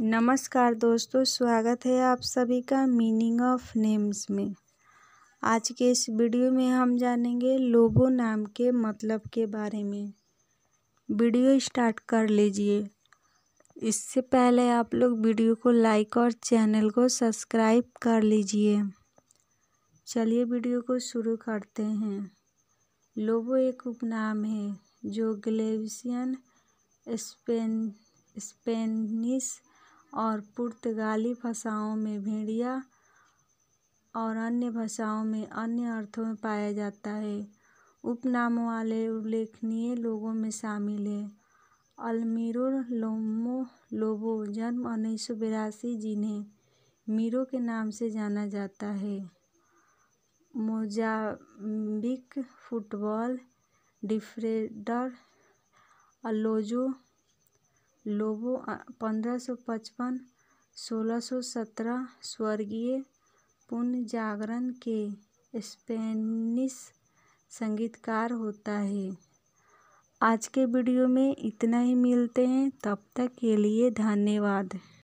नमस्कार दोस्तों, स्वागत है आप सभी का मीनिंग ऑफ़ नेम्स में। आज के इस वीडियो में हम जानेंगे लोबो नाम के मतलब के बारे में। वीडियो स्टार्ट कर लीजिए। इससे पहले आप लोग वीडियो को लाइक और चैनल को सब्सक्राइब कर लीजिए। चलिए वीडियो को शुरू करते हैं। लोबो एक उपनाम है, जो ग्लेविशियन स्पेन, स्पेनिश और पुर्तगाली भाषाओं में भेड़िया और अन्य भाषाओं में अन्य अर्थों में पाया जाता है। उपनामों वाले उल्लेखनीय लोगों में शामिल है। अल्मीरो लोमो लोबो, जन्म उन्नीस सौ बिरासी जिन्हें मीरो के नाम से जाना जाता है। Mozambique football defender Alonso Lobo पंद्रह सौ पचपन, सोलह सौ सत्रह स्वर्गीय पुनर्जागरण जागरण के स्पेनिश संगीतकार होता है। आज के वीडियो में इतना ही, मिलते हैं, तब तक के लिए धन्यवाद।